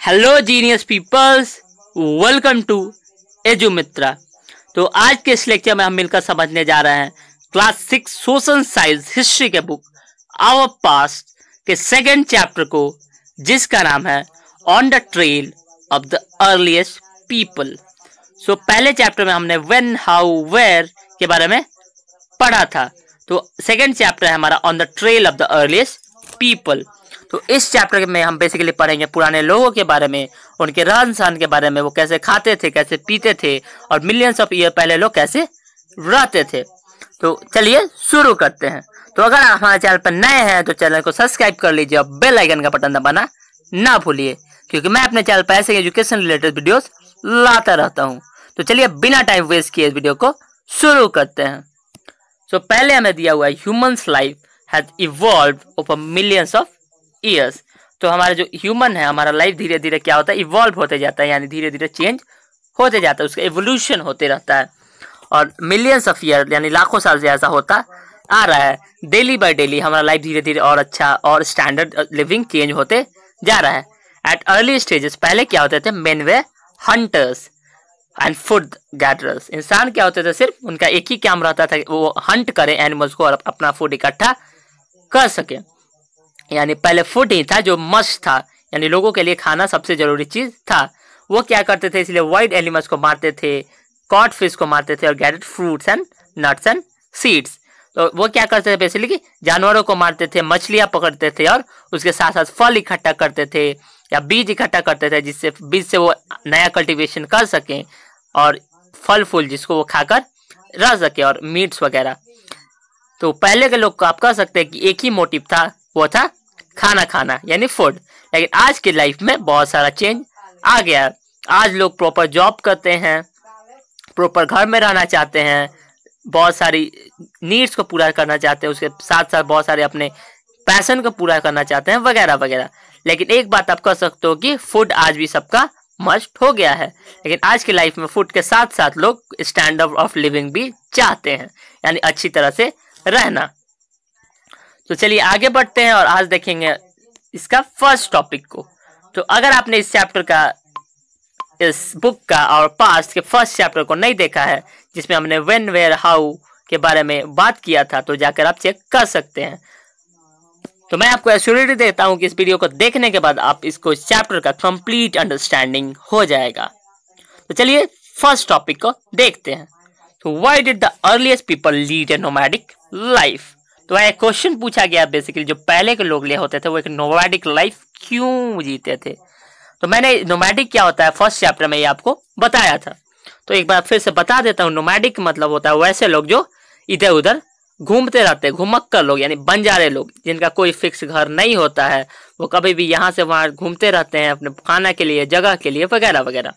Hello genius peoples welcome to Edumitra तो आज के इस लेक्चर में हम मिलकर समझने जा रहे हैं class six social science history के बुक आवर पास्ट के सेकंड चैप्टर को, जिसका नाम है on the trail of the earliest people so पहले चैप्टर में हमने व्हेन हाउ वेयर के बारे में पढ़ा था। तो सेकंड चैप्टर है हमारा on the trail of the earliest people तो इस चैप्टर में हम बेसिकली पढ़ेंगे पुराने लोगों के बारे में उनके रहन सहन के बारे में वो कैसे खाते थे कैसे पीते थे और मिलियंस ऑफ़ ईयर पहले लोग कैसे रहते थे। तो चलिए शुरू करते हैं। तो अगर आप हमारे चैनल पर नए हैं तो चैनल को सब्सक्राइब कर लीजिए और बेल आइकन का बटन दबाना ना भूलिए क्योंकि मैं अपने चैनल पर ऐसे एजुकेशन रिलेटेड वीडियोस लाता रहता हूँ। तो चलिए बिना टाइम वेस्ट किए इस वीडियो को शुरू करते हैं। सो so, पहले हमें दिया हुआ है humans life has evolve over millions of years तो हमारा जो ह्यूमन है, हमारा लाइफ धीरे धीरे क्या होता है इवॉल्व होते जाता है, यानी धीरे धीरे चेंज होते जाता है, उसका एवोल्यूशन होते रहता है। और मिलियंस ऑफ़ ईयर यानी लाखों साल से ऐसा होता आ रहा है। डेली बाय डेली हमारा लाइफ धीरे धीरे और अच्छा और स्टैंडर्ड लिविंग चेंज होते जा रहा है। एट अर्ली स्टेजेस पहले क्या होते थे? Men were hunters and food gatherers इंसान क्या होते थे? सिर्फ़ उनका एक ही काम रहता था वो हंट करें एनिमल्स को और अपना फ़ूड इकट्ठा कर सके। यानी पहले फ़ूड ही था जो मस्ट था, यानी लोगों के लिए खाना सबसे ज़रूरी चीज़ था। वो क्या करते थे, इसलिए वाइल्ड एनिमल्स को मारते थे कॉट फ़िश को मारते थे और gathered fruits and nuts and seeds तो वो क्या करते थे बेसिकली जानवरों को मारते थे, मछलियाँ पकड़ते थे और उसके साथ साथ फल इकट्ठा करते थे या बीज इकट्ठा करते थे जिससे, बीज से वो नया कल्टीवेशन कर सकें और फल फूल जिसको वो खाकर रह सके और मीट्स वगैरह। तो पहले के लोग को आप कह सकते हैं कि एक ही मोटिव था वो था खाना खाना, यानी फ़ूड लेकिन आज की लाइफ में बहुत सारा चेंज आ गया आज लोग प्रॉपर जॉब करते हैं प्रॉपर घर में रहना चाहते हैं, बहुत सारी नीड्स को पूरा करना चाहते हैं, उसके साथ साथ बहुत सारे अपने पैशन को पूरा करना चाहते हैं, वगैरह वगैरह। लेकिन एक बात आप कह सकते हो कि फ़ूड आज भी सबका मस्ट हो गया है। लेकिन आज की लाइफ में फ़ूड के साथ साथ लोग स्टैंडर्ड ऑफ़ लिविंग भी चाहते हैं, यानी अच्छी तरह से रहना। तो चलिए आगे बढ़ते हैं और आज देखेंगे इसका फ़र्स्ट टॉपिक को। तो अगर आपने इस चैप्टर का, इस बुक का और पास्ट के फ़र्स्ट चैप्टर को नहीं देखा है, जिसमें हमने वेन वेयर हाउ के बारे में बात किया था तो जाकर आप चेक कर सकते हैं। तो मैं आपको एश्योरिटी देता हूँ कि इस वीडियो को देखने के बाद आप इसको इस चैप्टर का कंप्लीट अंडरस्टैंडिंग हो जाएगा। तो चलिए फ़र्स्ट टॉपिक को देखते हैं। तो why did the earliest people lead a nomadic life तो एक क्वेश्चन पूछा गया बेसिकली जो पहले के लोग ले होते थे, वो एक नोमैडिक लाइफ क्यों जीते थे? तो मैंने नोमैडिक क्या होता है? फ़र्स्ट चैप्टर में ये आपको बताया था। तो एक बार फिर से बता देता हूँ नोमैडिक मतलब होता है वैसे लोग जो इधर उधर घूमते रहते हैं घुमक कर लोग, यानी बंजारे लोग, जिनका कोई फिक्स घर नहीं होता है। वो कभी भी यहाँ से वहाँ घूमते रहते हैं, अपने खाना के लिए, जगह के लिए, वगैरह वगैरह।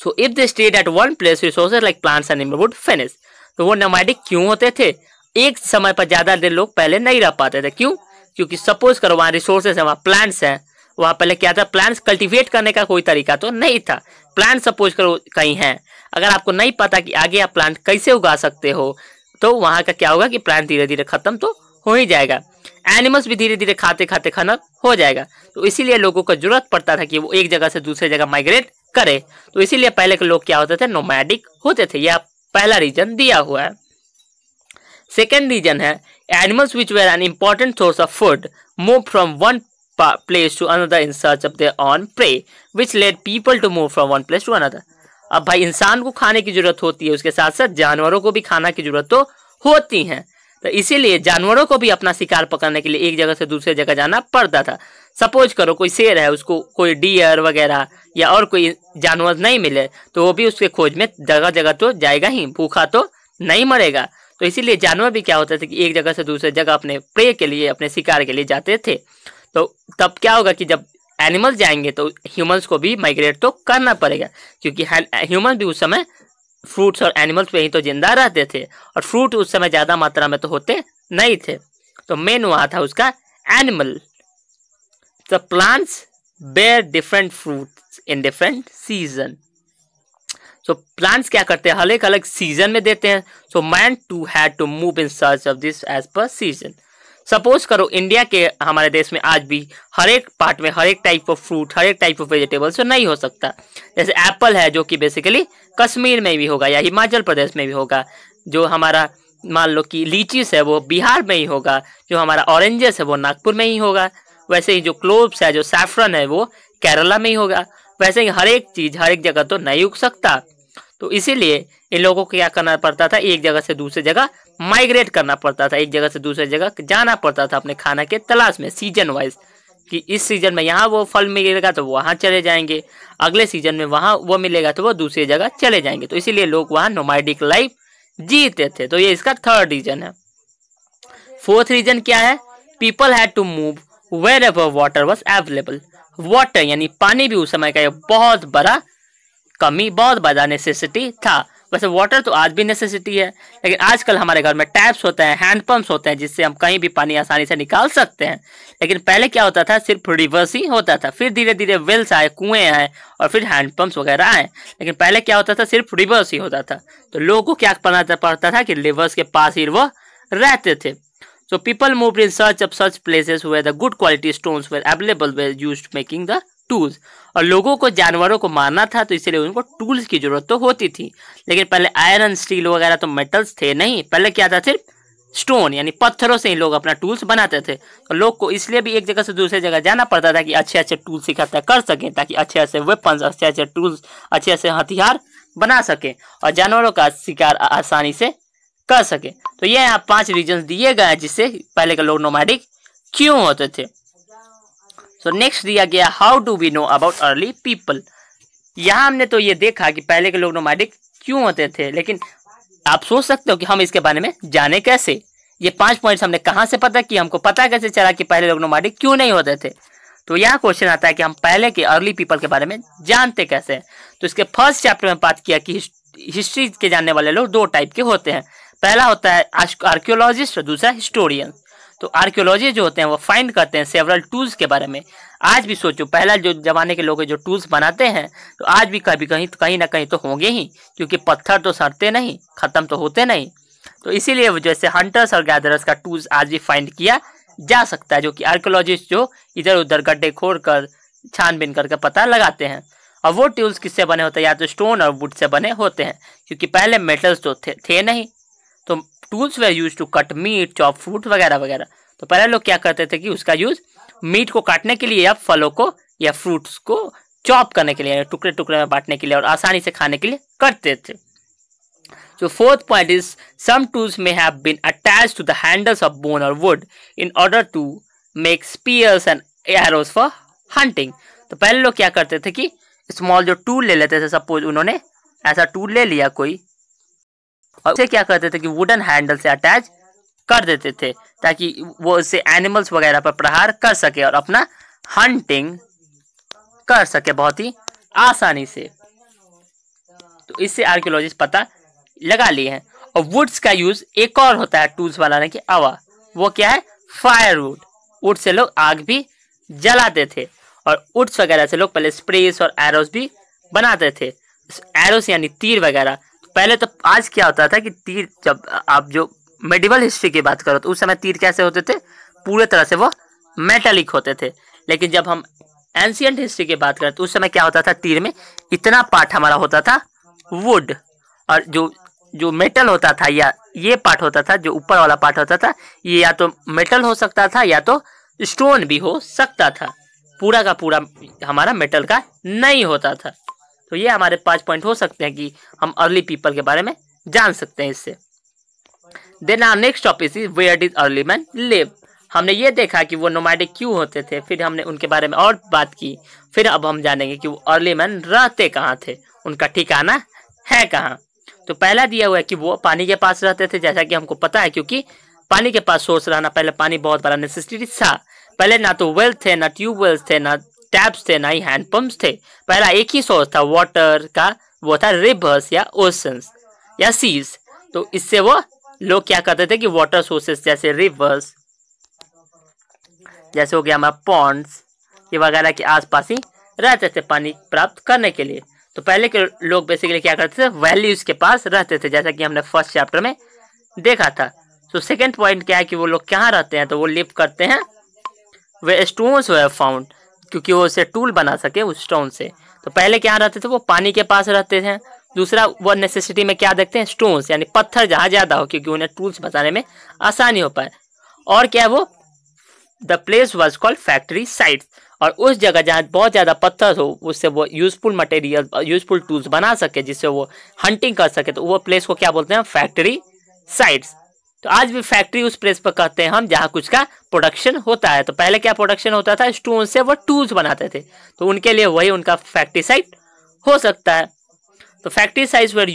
So if they stayed at one place resources like plants and wood finish तो वो नोमैडिक क्यों होते थे? एक समय पर ज़्यादा देर लोग पहले नहीं रह पाते थे। क्यों? क्योंकि सपोज़ करो वहाँ रिसोर्सेस है, वहाँ प्लांट्स हैं। वहाँ पहले क्या था? प्लांट्स कल्टीवेट करने का कोई तरीका तो नहीं था। प्लांट सपोज़ करो कहीं है। अगर आपको नहीं पता कि आगे आप प्लांट कैसे उगा सकते हो तो वहाँ का क्या होगा कि प्लांट धीरे धीरे खत्म तो हो ही जाएगा। एनिमल्स भी धीरे धीरे खाते खाते खाना हो जाएगा। तो इसीलिए लोगों को ज़रूरत पड़ता था कि वो एक जगह से दूसरे जगह माइग्रेट करे। तो इसीलिए पहले के लोग क्या होते थे? नोमैडिक होते थे। यह पहला रीजन दिया हुआ है। Second reason है, animals which were an important source of food moved from one place to another in search of their own prey, which led people to move from one place to another. अब भाई, इंसान को खाने की ज़रूरत होती है, उसके साथ साथ जानवरों को भी खाना की ज़रूरत तो होती है। तो इसीलिए जानवरों को भी अपना शिकार पकड़ने के लिए एक जगह से दूसरे जगह जाना पड़ता था। सपोज़ करो कोई शेर है, उसको कोई डियर वगैरह या और कोई जानवर नहीं मिले तो वो भी उसके खोज में जगह जगह तो जाएगा ही, भूखा तो नहीं मरेगा। तो इसीलिए जानवर भी क्या होते थे कि एक जगह से दूसरे जगह अपने प्रे के लिए, अपने शिकार के लिए जाते थे। तो तब क्या होगा कि जब एनिमल्स जाएँगे तो ह्यूमंस को भी माइग्रेट तो करना पड़ेगा, क्योंकि ह्यूमन भी उस समय फ्रूट्स और एनिमल्स पे ही तो ज़िंदा रहते थे और फ्रूट उस समय ज़्यादा मात्रा में तो होते नहीं थे। तो मेन वहाँ था उसका animal the plants bear different fruits in different season so plants क्या करते हैं? अलग अलग सीज़न में देते हैं। So man to had to move in search of this as per season suppose करो इंडिया के हमारे देश में आज भी हर एक पार्ट में, हर एक टाइप ऑफ़ फ्रूट हर एक टाइप ऑफ़ वेजिटेबल्स नहीं हो सकता। जैसे एप्पल है, जो कि बेसिकली कश्मीर में भी होगा या हिमाचल प्रदेश में भी होगा, जो हमारा मान लो कि लीचीस है, वो बिहार में ही होगा, जो हमारा ऑरेंजेस है, वो नागपुर में ही होगा। वैसे ही जो क्लोव्स है, जो सैफरन है, वो केरला में ही होगा। वैसे ही हर एक चीज़, हर एक जगह तो नहीं उग सकता। तो इसीलिए इन लोगों को क्या करना पड़ता था? एक जगह से दूसरी जगह माइग्रेट करना पड़ता था। एक जगह से दूसरी जगह जाना पड़ता था अपने खाना के तलाश में सीज़न वाइज कि इस सीज़न में यहाँ वो फल मिलेगा तो वहाँ चले जाएँगे। अगले सीज़न में वहाँ वो मिलेगा तो वो दूसरी जगह चले जाएँगे। तो इसीलिए लोग वहाँ नोमाइडिक लाइफ जीते थे। तो ये इसका थर्ड रीजन है। फोर्थ रीजन क्या है? People had to move wherever water was available water यानी पानी भी उस समय का एक बहुत बड़ा कमी, बहुत बड़ा नेसेसिटी था। वैसे वाटर तो आज भी नेसेसिटी है, लेकिन आजकल हमारे घर में टैप्स होते हैं हैंड पंप्स होते हैं, जिससे हम कहीं भी पानी आसानी से निकाल सकते हैं। लेकिन पहले क्या होता था, सिर्फ़ रिवर्स ही होता था। फिर धीरे धीरे वेल्स आए, कुएँ आए, और फिर हैंड पंप्स वगैरह आए। लेकिन पहले क्या होता था, सिर्फ़ रिवर्स ही होता था। तो लोगों को क्या बनाना पड़ता था कि रिवर्स के पास ही वो रहते थे। So, people moved in search of such places where the good quality stones were available, were used making the tools. और लोगों को, जानवरों को मारना था तो इसलिए उनको टूल्स की ज़रूरत तो होती थी। लेकिन पहले आयरन स्टील वगैरह तो मेटल्स थे नहीं। पहले क्या था सिर्फ़? स्टोन यानी पत्थरों से ही लोग अपना टूल्स बनाते थे। तो लोग को इसलिए भी एक जगह से दूसरी जगह जाना पड़ता था कि अच्छे अच्छे टूल्स इकट्ठा कर सकें, ताकि अच्छे अच्छे वेपन्स अच्छे अच्छे टूल्स अच्छे अच्छे हथियार बना सकें। और जानवरों का शिकार आसानी से कर सके। तो ये यहाँ पाँच रीजन दिए गए हैं जिससे पहले के लोग नोमैडिक क्यों होते थे। सो so नेक्स्ट दिया गया how do we know about early people यहाँ हमने तो ये देखा कि पहले के लोग नोमैडिक क्यों होते थे, लेकिन आप सोच सकते हो कि हम इसके बारे में जाने कैसे? ये पाँच पॉइंट्स हमने कहाँ से पता कि हमको पता कैसे चला कि पहले लोग नोमैडिक क्यों नहीं होते थे? तो यहाँ क्वेश्चन आता है कि हम पहले के अर्ली पीपल के बारे में जानते कैसे तो इसके फ़र्स्ट चैप्टर में बात किया कि हिस्ट्री के जानने वाले लोग दो टाइप के होते हैं। पहला होता है आर्कियोलॉजिस्ट और दूसरा हिस्टोरियन तो आर्कियोलॉजी जो होते हैं वो फाइंड करते हैं सेवरल टूल्स के बारे में। आज भी सोचो पहला जो जमाने के लोग जो टूल्स बनाते हैं तो आज भी कभी कहीं कहीं ना कहीं तो होंगे ही क्योंकि पत्थर तो सड़ते नहीं खत्म तो होते नहीं। तो इसीलिए जैसे हंटर्स और गैदरर्स का टूल्स आज भी फाइंड किया जा सकता है जो कि आर्कियोलॉजिस्ट जो इधर उधर गड्ढे खोद कर छानबीन करके पता लगाते हैं। और वो टूल्स किससे बने होते हैं? या तो स्टोन और वुड से बने होते हैं क्योंकि पहले मेटल्स तो थे, थे नहीं। Tools they use to cut meat chop fruit वगैरह वगैरह तो पहले लोग क्या करते थे कि उसका यूज़ मीट को काटने के लिए या फलों को या फ्रूट्स को चॉप करने के लिए टुकड़े टुकड़े में बांटने के लिए और आसानी से खाने के लिए करते थे So, fourth point is some tools may have been attached to the handles of bone or wood in order to make spears and arrows for hunting. तो पहले लोग क्या करते थे कि स्मॉल जो टूल ले लेते थे सपोज़ उन्होंने ऐसा टूल ले लिया कोई और उसे क्या करते थे कि वुडन हैंडल से अटैच कर देते थे, ताकि वो उससे एनिमल्स वगैरह पर प्रहार कर सके और अपना हंटिंग कर सके बहुत ही आसानी से। तो इससे आर्कियोलॉजिस्ट पता लगा लिए हैं। और वुड्स का यूज़ एक और होता है टूल्स बनाने के अलावा वो क्या है? फायर वुड वुड से लोग आग भी जलाते थे। और वुड्स वगैरह से लोग पहले स्प्रेस और एरोस भी बनाते थे। एरोस यानी तीर वगैरह। पहले तो आज क्या होता था कि तीर, जब आप जो मेडिवल हिस्ट्री की बात करो तो उस समय तीर कैसे होते थे? पूरे तरह से वो मेटेलिक होते थे। लेकिन जब हम एंशियंट हिस्ट्री की बात करें तो उस समय क्या होता था तीर में? इतना पार्ट हमारा होता था वुड और जो जो मेटल होता था या ये पार्ट होता था, जो ऊपर वाला पार्ट होता था, ये या तो मेटल हो सकता था या तो स्टोन भी हो सकता था। पूरा का पूरा हमारा मेटल का नहीं होता था। तो ये हमारे पाँच पॉइंट हो सकते हैं कि हम अर्ली पीपल के बारे में जान सकते हैं इससे। Then our next topic is where did early man live हमने ये देखा कि वो नोमैडिक क्यों होते थे, फिर हमने उनके बारे में और बात की। फिर अब हम जानेंगे कि वो अर्ली मैन रहते कहाँ थे, उनका ठिकाना है कहाँ। तो पहला दिया हुआ है कि वो पानी के पास रहते थे, जैसा कि हमको पता है, क्योंकि पानी के पास सोर्स रहना, पहले पानी बहुत बड़ा नेसेसिटी था। पहले ना तो वेल थे, ना ट्यूबवेल्स थे, ना टैप्स थे, ना ही हैंड पंप्स थे। पहला एक ही सोर्स था वाटर का, वो था रिवर्स या ओशंस या सीज तो इससे वो लोग क्या करते थे कि वाटर सोर्सेस जैसे रिवर्स जैसे हो गया हमारा पॉन्ड्स ये वगैरह के आसपास ही रहते थे पानी प्राप्त करने के लिए। तो पहले के लोग बेसिकली क्या करते थे वैल्यूज़ के पास रहते थे, जैसा कि हमने फ़र्स्ट चैप्टर में देखा था। तो सेकेंड पॉइंट क्या है कि वो लोग कहाँ रहते हैं तो वो लिव करते हैं वे स्टोन्स वे फाउंड क्योंकि वो उसे टूल बना सके उस स्टोन से। तो पहले क्या रहते थे? वो पानी के पास रहते थे। दूसरा, वो नेसेसिटी में क्या देखते हैं? स्टोन्स यानी पत्थर जहाँ ज़्यादा हो, क्योंकि उन्हें टूल्स बताने में आसानी हो पाए। और क्या वो? The place was called factory site और उस जगह जहाँ बहुत ज़्यादा पत्थर हो, उससे वो यूजफुल मटेरियल यूजफुल टूल्स बना सके, जिससे वो हंटिंग कर सके। तो वो प्लेस को क्या बोलते हैं? फैक्ट्री साइट्स तो आज भी फैक्ट्री उस प्लेस पर कहते हैं, हम जहाँ कुछ का प्रोडक्शन होता है। तो पहले क्या प्रोडक्शन होता था? स्टोन से वो टूल्स बनाते थे। तो उनके लिए वही उनका फैक्ट्री साइट हो सकता है। तो factory sites were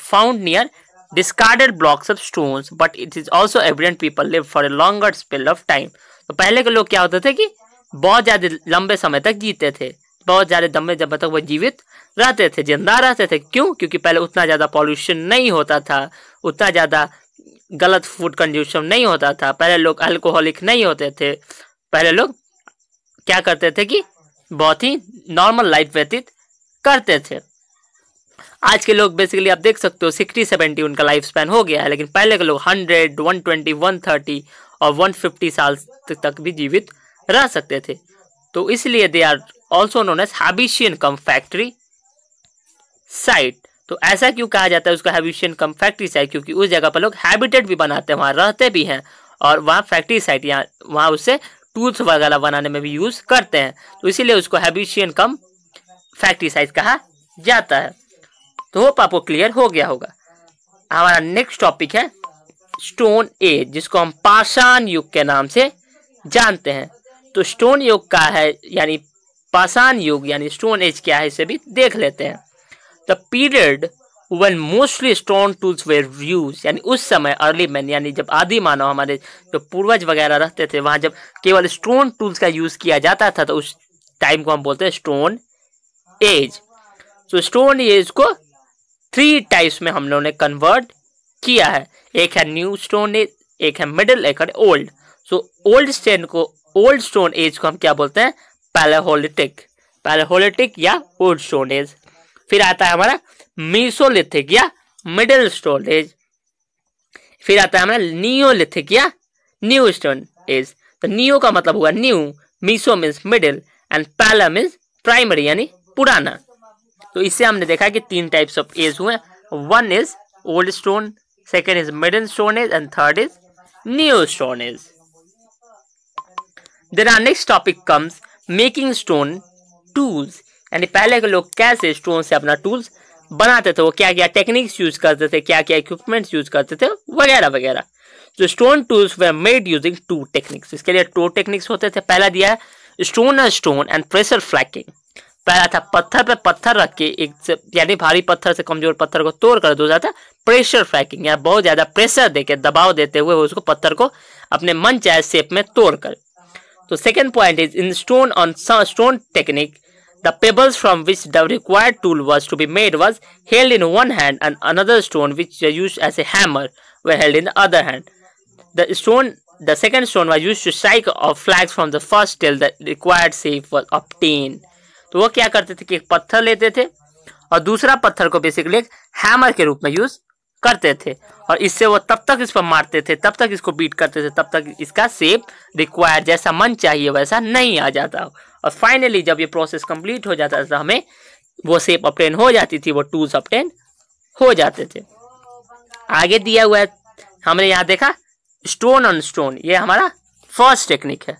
found near discarded blocks of stones, but it is also evident people live for a longer spell of time. तो पहले के लोग क्या होते थे कि बहुत ज़्यादा लंबे समय तक जीते थे। बहुत ज़्यादा लंबे जब तक वो जीवित रहते थे, ज़िंदा रहते थे। क्यों? क्योंकि पहले उतना ज़्यादा पॉल्यूशन नहीं होता था। उतना ज़्यादा गलत फ़ूड कंज्यूशन नहीं होता था। पहले लोग अल्कोहलिक नहीं होते थे। पहले लोग क्या करते थे कि बहुत ही नॉर्मल लाइफ व्यतीत करते थे। आज के लोग बेसिकली आप देख सकते हो सिक्सटी सेवेंटी उनका लाइफ स्पैन हो गया है, लेकिन पहले के लोग hundred one twenty one thirty और वन फिफ्टी साल तक भी जीवित रह सकते थे। तो इसलिए they are also known as habitation cum factory site तो ऐसा क्यों कहा जाता है? उसका हैबिशियन कम फैक्ट्री साइट क्योंकि उस जगह पर लोग हैबिटेट भी बनाते हैं, वहाँ रहते भी हैं और वहाँ फैक्ट्री साइट यहाँ वहाँ उससे टूल्स वगैरह बनाने में भी यूज़ करते हैं। तो इसीलिए उसको हैबिशियन कम फैक्ट्री साइट कहा जाता है। तो होप आपको क्लियर हो गया होगा। हमारा नेक्स्ट टॉपिक है स्टोन एज जिसको हम पाषाण युग के नाम से जानते हैं। तो स्टोन युग का है, यानी पाषाण युग, यानी स्टोन एज क्या है, इसे भी देख लेते हैं। The period when mostly stone tools were used यानी उस समय अर्ली मैन यानी जब आदि मानव हमारे जो पूर्वज वगैरह रहते थे, वहाँ जब केवल स्टोन टूल्स का यूज़ किया जाता था तो उस टाइम को हम बोलते हैं स्टोन एज तो स्टोन एज को थ्री टाइप्स में हम लोगों ने कन्वर्ट किया है. एक है न्यू स्टोन एज एक है मिडिल एक है ओल्ड सो ओल्ड स्टेन को ओल्ड स्टोन एज को हम क्या बोलते हैं? पैलेहोलिटिक पैलेहोलिटिक या ओल्ड स्टोन एज फिर आता है हमारा मीसोलिथिक या मिडिल स्टोन एज फिर आता है हमारा नियोलिथिक या न्यू स्टोन एज तो नियो का मतलब हुआ new meso means middle and palaeo means primary यानी पुराना। तो इससे हमने देखा कि तीन टाइप्स ऑफ़ एज हुए one is old stone second is middle stone age and third is new stone age then our next topic comes making stone tools यानी पहले के लोग कैसे स्टोन से अपना टूल्स बनाते थे, वो क्या क्या टेक्निक्स यूज़ करते थे क्या क्या इक्विपमेंट्स यूज़ करते थे, वगैरह वगैरह। जो stone tools they made using two techniques इसके लिए टू टेक्निक्स होते थे। पहला दिया है stone stone and pressure flaking पहला था पत्थर पे पत्थर रख के एक यानी भारी पत्थर से कमज़ोर पत्थर को तोड़ कर, दूसरा था प्रेशर फ्लैकिंग या बहुत ज़्यादा प्रेशर देके दबाव देते हुए उसको पत्थर को अपने मन चाहे शेप में तोड़ कर। तो second point is in stone on stone technique The pebbles from which the required tool was to be made was held in one hand and another stone which was used as a hammer were held in the other hand. The stone, the second stone was used to strike off flags from the first till the required shape was obtained. तो वो क्या करते थे कि एक पत्थर लेते थे और दूसरा पत्थर को बेसिकली एक हैमर के रूप में यूज़ करते थे और इससे वो तब तक इस पर मारते थे तब तक इसको बीट करते थे तब तक इसका सेप रिक्वायर जैसा मन चाहिए वैसा नहीं आ जाता और फाइनली जब ये प्रोसेस कंप्लीट हो जाता था हमें वो सेप अपटेन हो जाती थी, वो टूल्स अपटेन हो जाते थे। आगे दिया हुआ है, हमने यहाँ देखा स्टोन ऑन स्टोन ये हमारा फ़र्स्ट टेक्निक है।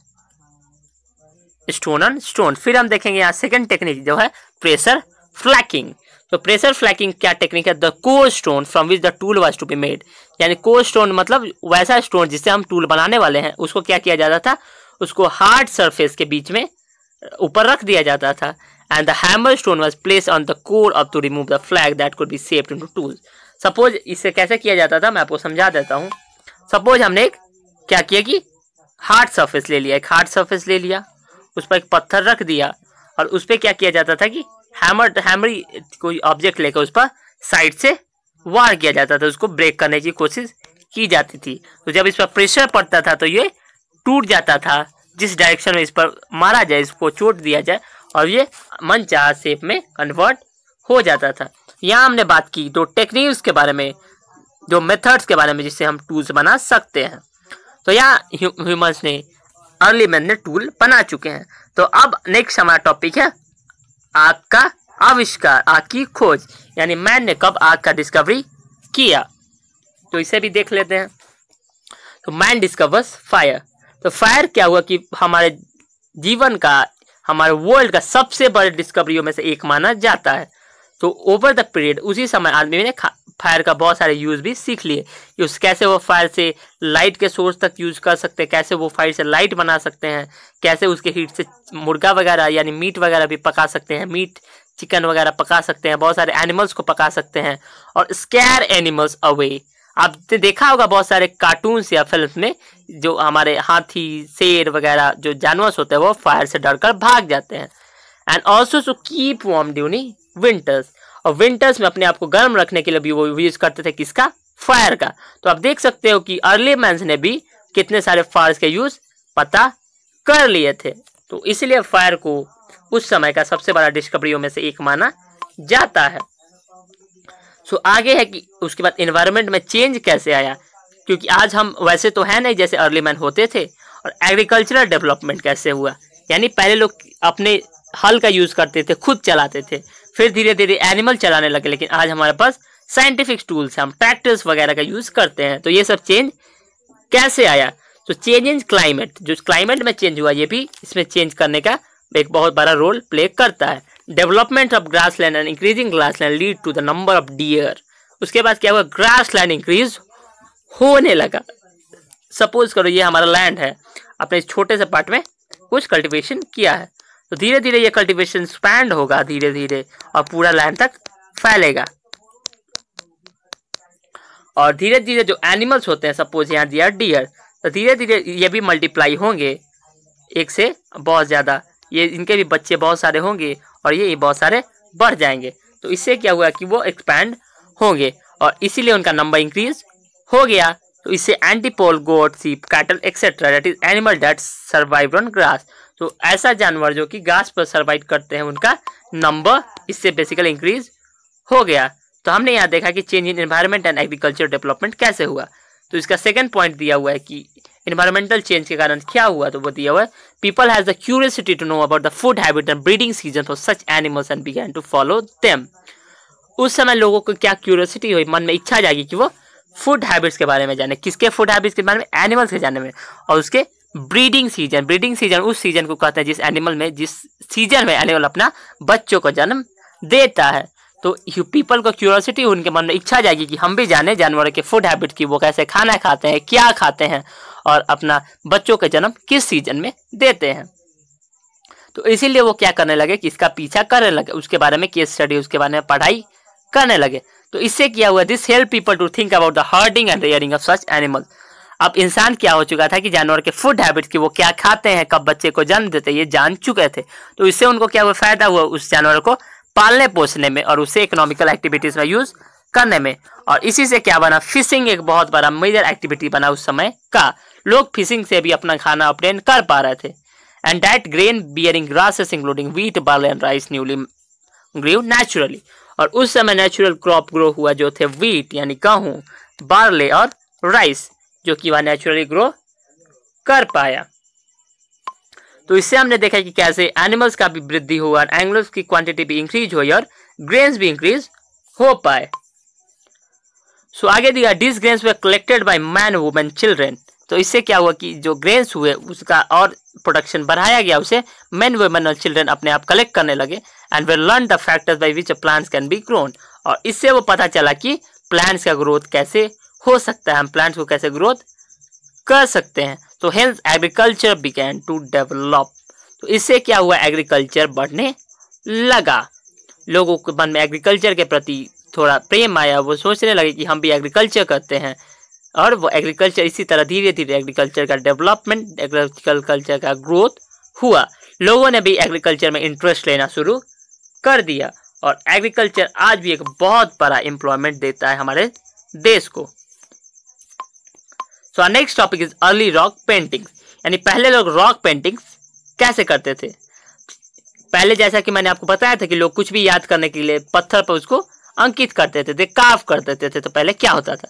स्टोन ऑन स्टोन फिर हम देखेंगे यहाँ सेकंड टेक्निक जो है प्रेशर फ्लैकिंग तो प्रेशर फ्लैकिंग क्या टेक्निक है? The core stone from which the tool was to be made यानी कोर स्टोन मतलब वैसा स्टोन जिससे हम टूल बनाने वाले हैं, उसको क्या किया जाता था? उसको हार्ड सरफेस के बीच में ऊपर रख दिया जाता था। And the hammer stone was place on the core of to remove the flake that could be shaped into tools suppose इससे कैसे किया जाता था, मैं आपको समझा देता हूँ। सपोज़ हमने एक, क्या किया कि हार्ड सरफेस ले लिया, एक हार्ड सरफेस ले लिया, उस पर एक पत्थर रख दिया, और उस पर क्या किया जाता था कि हैमर हैमरी कोई ऑब्जेक्ट लेकर उस पर साइड से वार किया जाता था, उसको ब्रेक करने की कोशिश की जाती थी। तो जब इस पर प्रेशर पड़ता था तो ये टूट जाता था। जिस डायरेक्शन में इस पर मारा जाए, इसको चोट दिया जाए, और ये मन चाह शेप में कन्वर्ट हो जाता था। यहाँ हमने बात की दो टेक्निक्स के बारे में जो मेथड्स के बारे में जिससे हम टूल्स बना सकते हैं। तो यहाँ ह्यूमंस ने अर्ली मैन ने टूल बना चुके हैं। तो अब नेक्स्ट हमारा टॉपिक है आग का आविष्कार, आग की खोज। यानी मैन ने कब आग का डिस्कवरी किया? तो इसे भी देख लेते हैं। तो मैन डिस्कवर्स फायर तो फायर क्या हुआ कि हमारे जीवन का, हमारे वर्ल्ड का सबसे बड़े डिस्कवरियों में से एक माना जाता है। तो ओवर द पीरियड उसी समय आदमी ने फायर का बहुत सारे यूज़ भी सीख लिए। कि उस, कैसे वो फायर से लाइट के सोर्स तक यूज़ कर सकते हैं, कैसे वो फायर से लाइट बना सकते हैं, कैसे उसके हीट से मुर्गा वगैरह, यानी मीट वगैरह भी पका सकते हैं मीट चिकन वगैरह पका सकते हैं, बहुत सारे एनिमल्स को पका सकते हैं, और स्कैर एनिमल्स अवे आपने देखा होगा बहुत सारे कार्टून्स या फ़िल्म में, जो हमारे हाथी, शेर वगैरह, जो जानवर होते हैं, वो फायर से डरकर भाग जाते हैं। And also to keep warm during winters और विंटर्स में अपने आप को गर्म रखने के लिए भी वो यूज़ करते थे किसका? फायर का। तो आप देख सकते हो कि अर्ली मैंस ने भी कितने सारे फायर्स के यूज़ पता कर लिए थे। तो इसलिए फायर को उस समय का सबसे बड़ा डिस्कवरियों में से एक माना जाता है। सो आगे है कि उसके बाद इन्वायरमेंट में चेंज कैसे आया? क्योंकि आज हम वैसे तो है नहीं, जैसे अर्ली मैन होते थे, और एग्रीकल्चरल डेवलपमेंट कैसे हुआ? यानी पहले लोग अपने हल का यूज़ करते थे, खुद चलाते थे, फिर धीरे धीरे एनिमल चलाने लगे, लेकिन आज हमारे पास साइंटिफिक टूल्स हैं, हम ट्रैक्टर्स वगैरह का यूज़ करते हैं। तो ये सब चेंज कैसे आया? तो चेंज इन क्लाइमेट जो क्लाइमेट में चेंज हुआ, ये भी इसमें चेंज करने का एक बहुत बड़ा रोल प्ले करता है। Development of grass land and increasing grass land lead to the number of deer उसके बाद क्या हुआ? ग्रास लैंड इंक्रीज होने लगा। सपोज़ करो ये हमारा लैंड है। अपने इस छोटे से पार्ट में कुछ कल्टीवेशन किया है। तो धीरे धीरे ये कल्टीवेशन स्पैंड होगा धीरे धीरे और पूरा लैंड तक फैलेगा। और धीरे धीरे जो एनिमल्स होते हैं सपोज़ यहाँ दिया डियर तो धीरे धीरे ये भी मल्टीप्लाई होंगे। एक से बहुत ज़्यादा। ये इनके भी बच्चे बहुत सारे होंगे। और ये बहुत सारे बढ़ जाएँगे। तो इससे क्या हुआ कि वो एक्सपैंड होंगे और इसीलिए उनका नंबर इंक्रीज हो गया। तो इससे antelope goat sheep cattle etcetera that is animal that survive on grass तो ऐसा जानवर जो कि घास पर सर्वाइव करते हैं, उनका नंबर इससे बेसिकली इंक्रीज हो गया। तो हमने यहाँ देखा कि change in environment and agriculture development कैसे हुआ। तो इसका सेकेंड पॉइंट दिया हुआ है कि इन्वायरमेंटल चेंज के कारण क्या हुआ तो वो दिया हुआ है people has the curiosity to know about the food habit and breeding season for such animals and began to follow them उस समय लोगों को क्या क्यूरियोसिटी हुई? मन में इच्छा जाएगी कि वो फ़ूड हैबिट्स के बारे में जाने। किसके फ़ूड हैबिट्स के बारे में? एनिमल्स के जाने में। और उसके ब्रीडिंग सीज़न ब्रीडिंग सीज़न उस सीज़न को कहते हैं जिस एनिमल में, जिस सीज़न में एनिमल अपना बच्चों को जन्म देता है। तो पीपल को क्यूरियोसिटी उनके मन में इच्छा जाएगी कि हम भी जाने जानवरों के फ़ूड हैबिट की, वो कैसे खाना खाते हैं, क्या खाते हैं। और अपना बच्चों का जन्म किस सीज़न में देते हैं। तो इसीलिए वो क्या करने लगे कि इसका पीछा करने लगे, उसके बारे में केस स्टडी उसके बारे में पढ़ाई करने लगे। तो इससे क्या हुआ this help people to think about the herding and rearing of such animals अब इंसान क्या हो चुका था कि जानवर के फ़ूड हैबिट की वो क्या खाते हैं, कब बच्चे को जन्म देते ये जान चुके थे। तो इससे उनको क्या हुआ, फ़ायदा हुआ उस जानवर को पालने पोसने में और उसे इकोनॉमिकल एक्टिविटीज़ में यूज़ करने में। और इसी से क्या बना? फिशिंग एक बहुत बड़ा मेजर एक्टिविटी बना उस समय का। लोग फिशिंग से भी अपना खाना ऑप्टेन कर पा रहे थे। And that grain bearing grasses including wheat barley and rice newly grew naturally और उस समय नेचुरल क्रॉप ग्रो हुआ जो थे वीट यानी गेहूँ बार्ले और राइस जो कि वह नेचुरली ग्रो कर पाया। तो इससे हमने देखा कि कैसे एनिमल्स का भी वृद्धि हुआ और एनिमल्स की क्वांटिटी भी इंक्रीज हुई और ग्रेन्स भी इंक्रीज हो पाए। सो so, आगे दिया these grains were collected by man women children तो इससे क्या हुआ कि जो ग्रेन्स हुए उसका और प्रोडक्शन बढ़ाया गया उसे मैन वुमेन और चिल्ड्रेन अपने आप कलेक्ट करने लगे and they learn the factors by which plants can be grown और इससे वो पता चला कि प्लांट्स का ग्रोथ कैसे हो सकता है हम प्लांट्स को कैसे ग्रोथ कर सकते हैं। तो health agriculture began to develop तो इससे क्या हुआ एग्रीकल्चर बढ़ने लगा। लोगों के मन में एग्रीकल्चर के प्रति थोड़ा प्रेम आया, वो सोचने लगे कि हम भी एग्रीकल्चर करते हैं। और वो एग्रीकल्चर इसी तरह धीरे धीरे एग्रीकल्चर का डेवलपमेंट एग्रीकल्चर का ग्रोथ हुआ। लोगों ने भी एग्रीकल्चर में इंटरेस्ट लेना शुरू कर दिया। और एग्रीकल्चर आज भी एक बहुत बड़ा एम्प्लॉयमेंट देता है हमारे देश को। So next topic is early rock painting यानी पहले लोग रॉक पेंटिंग कैसे करते थे? पहले जैसा कि मैंने आपको बताया था कि लोग कुछ भी याद करने के लिए पत्थर पर उसको अंकित करते थे काफ कर देते थे तो पहले क्या होता था?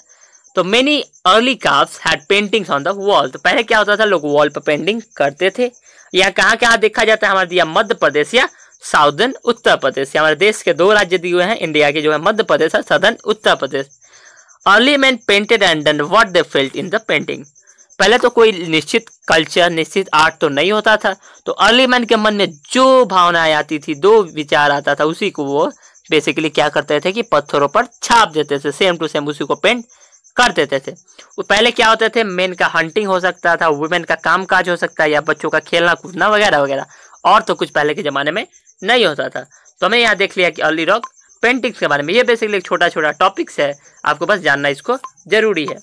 तो many early caves had paintings on the wall तो पहले क्या होता था? लोग वॉल पर पेंटिंग करते थे। या कहाँ कहाँ देखा जाता है? हमारे दिया मध्य प्रदेश या साउदर्न उत्तर प्रदेश। हमारे देश के दो राज्य दिए हुए हैं इंडिया के जो है मध्य प्रदेश और southern Uttar Pradesh. Early man painted and done what they felt in the painting पहले तो कोई निश्चित कल्चर निश्चित आर्ट तो नहीं होता था। तो अर्ली मैन के मन में जो भावनाएँ आती थी, दो विचार आता था, उसी को वो बेसिकली क्या करते थे कि पत्थरों पर छाप देते थे सेम टू सेम उसी को पेंट कर देते थे। वो पहले क्या होते थे मेन का हंटिंग हो सकता था वुमेन का काम काज हो सकता है, या बच्चों का खेलना कूदना वगैरह वगैरह। और तो कुछ पहले के ज़माने में नहीं होता था। तो हमें यहाँ देख लिया कि अर्ली रॉक पेंटिंग्स के बारे में। ये बेसिकली एक छोटा छोटा टॉपिक्स है। आपको बस जानना इसको ज़रूरी है।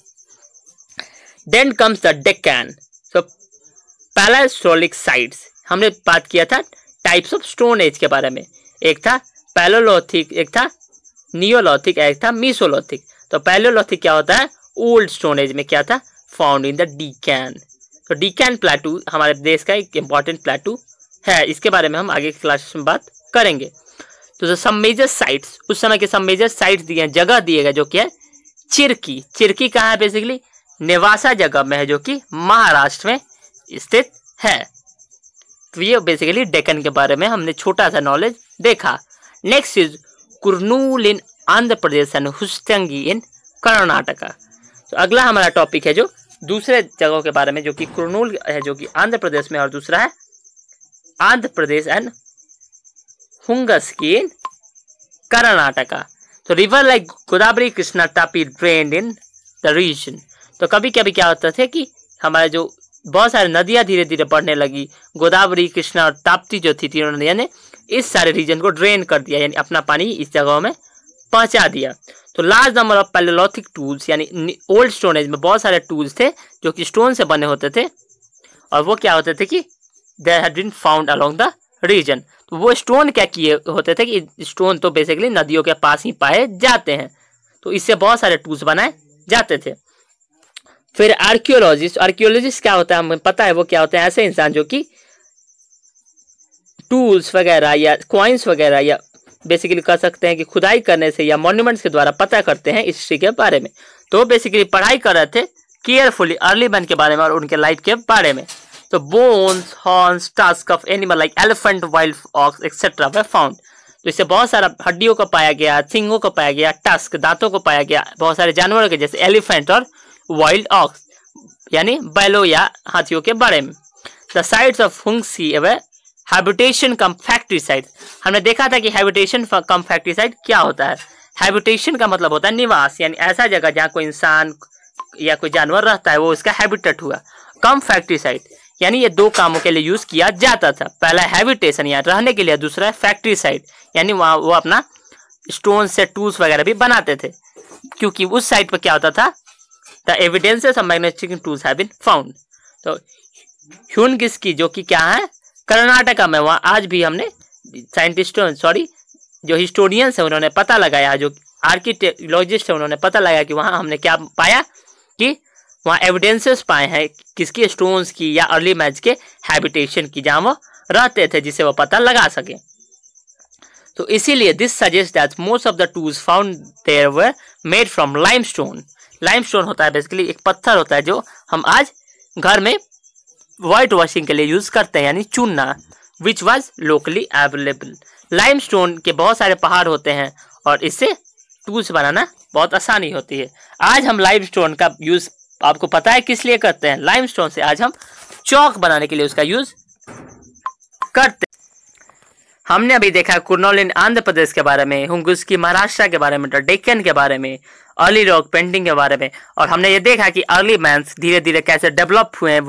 Then comes the Deccan so palaeolithic sites हमने बात किया था टाइप्स ऑफ़ स्टोन एज के बारे में। एक था पैलोलोथिक एक था, नियोलोथिक एक था, मीसोलोथिक। तो पैलोलोथिक क्या होता है? ओल्ड स्टोन एज में क्या था? फाउंड इन द डीकैन तो डीकैन प्लेटू हमारे देश का एक इंपॉर्टेंट प्लेटू है। इसके बारे में हम आगे क्लास में बात करेंगे। तो सब मेजर साइट्स उस समय के सब मेजर साइट्स दिए हैं, जगह दिए गए, जो कि है चिरकी चिरकी कहाँ है बेसिकली नेवासा जगह में है, जो कि महाराष्ट्र में स्थित है। तो ये बेसिकली डेकन के बारे में हमने छोटा सा नॉलेज देखा। Next is Kurnool in Andhra Pradesh and हुस्तंगी in Karnataka तो अगला हमारा टॉपिक है जो दूसरे जगहों के बारे में, जो कि कुरनूल है, जो कि आंध्र प्रदेश में, और दूसरा है आंध्र प्रदेश एंड हुंगस्की इन कर्नाटका तो river like Godavari Krishna Tapi drain in the region तो कभी कभी क्या होता था कि हमारे जो बहुत सारी नदियाँ धीरे धीरे बढ़ने लगी गोदावरी कृष्णा और ताप्ती जो थी तीनों नदियाँ ने इस सारे रीजन को ड्रेन कर दिया, यानी अपना पानी इस जगहों में पहुँचा दिया। तो large number of palaeolithic tools यानी ओल्ड स्टोनेज में बहुत सारे टूल्स थे जो कि स्टोन से बने होते थे। और वो क्या होते थे कि there had been found along the region तो वो स्टोन क्या किए होते थे कि स्टोन तो बेसिकली नदियों के पास ही पाए जाते हैं। तो इससे बहुत सारे टूल्स बनाए जाते थे। फिर आर्कियोलॉजिस्ट आर्कियोलॉजिस्ट क्या होता है, हमें पता है वो क्या होते हैं, ऐसे इंसान जो कि टूल्स वगैरह या क्वाइंस वगैरह या बेसिकली कह सकते हैं कि खुदाई करने से या मॉन्यूमेंट्स के द्वारा पता करते हैं हिस्ट्री के बारे में। तो बेसिकली पढ़ाई कर रहे थे केयरफुली अर्ली मैन के बारे में और उनके लाइफ के बारे में। तो bones horns tusk of animal like elephant wild ox etcetera were found तो इससे बहुत सारा हड्डियों को पाया गया, सिंगों को पाया गया टस्क दांतों को पाया गया, बहुत सारे जानवरों के जैसे एलिफेंट और वाइल्ड ऑक्स यानी बैलो या हाथियों के बारे में। The sites of Hunsgi habitation cum factory site हमने देखा था कि हैबिटेशन कम फैक्ट्री साइड क्या होता है? हैबिटेशन का मतलब होता है निवास, यानी ऐसा जगह जहाँ कोई इंसान या कोई जानवर रहता है, वो उसका हैबिटेट हुआ। कम फैक्ट्री साइड यानी ये दो कामों के लिए यूज़ किया जाता था। पहला हैबिटेशन या रहने के लिए, दूसरा फैक्ट्री साइड यानी वहाँ वो अपना स्टोन से टूल्स वगैरह भी बनाते थे। क्योंकि उस साइड पर क्या होता था? The evidences of magnetic tools have been found तो ह्यून की जो कि क्या है? कर्नाटका में वहाँ आज भी हमने साइंटिस्टों सॉरी जो हिस्टोरियंस है, उन्होंने पता लगाया, जो आर्किटेक्टोलॉजिस्ट है, उन्होंने पता लगाया कि वहाँ हमने क्या पाया कि वहाँ एविडेंसेस पाए हैं, किसकी स्टोन्स की या अर्ली मैच के हैबिटेशन की, जहाँ वो रहते थे, जिसे वो पता लगा सके। तो इसीलिए this suggest that most of the tools found there were made from limestone limestone होता है बेसिकली एक पत्थर होता है जो हम आज घर में वाइट वॉशिंग के लिए यूज़ करते हैं, यानी चूना which was locally available limestone के बहुत सारे पहाड़ होते हैं और इससे टूल्स बनाना बहुत आसानी होती है। आज हम लाइमस्टोन का यूज़ आपको पता है किस लिए करते हैं? लाइमस्टोन से आज हम चौक बनाने के लिए उसका यूज़ करते हमने अभी देखा कुरनौल इन आंध्र प्रदेश के बारे में हुंगुस की महाराष्ट्र के बारे में डेक्कन के बारे में अर्ली रॉक पेंटिंग के बारे में, और हमने ये देखा कि अर्ली मैंस धीरे धीरे कैसे डेवलप हुए हैं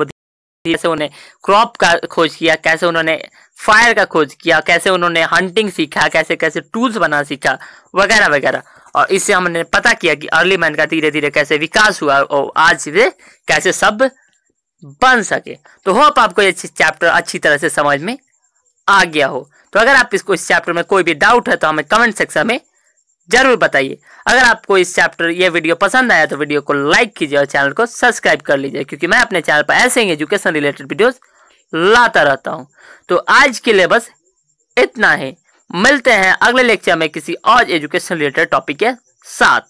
कैसे उन्हें क्रॉप का खोज किया, कैसे उन्होंने फायर का खोज किया, कैसे उन्होंने हंटिंग सीखा, कैसे कैसे टूल्स बना सीखा, वगैरह वगैरह। और इससे हमने पता किया कि अर्ली मैन का धीरे धीरे कैसे विकास हुआ और आज वे कैसे सब बन सके। तो होप आपको ये चैप्टर अच्छी तरह से समझ में आ गया हो। तो अगर आप इसको इस चैप्टर में कोई भी डाउट है तो हमें कमेंट सेक्शन में ज़रूर बताइए अगर आपको इस चैप्टर ये वीडियो पसंद आया तो वीडियो को लाइक कीजिए और चैनल को सब्सक्राइब कर लीजिए क्योंकि मैं अपने चैनल पर ऐसे ही एजुकेशन रिलेटेड वीडियोस लाता रहता हूँ तो आज के लिए बस इतना ही मिलते हैं अगले लेक्चर में किसी और एजुकेशन रिलेटेड टॉपिक के साथ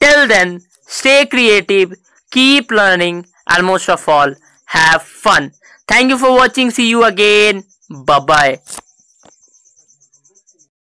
till then creative, keep learning, and most of all, have fun. Thank you for watching. See you again. Bye bye.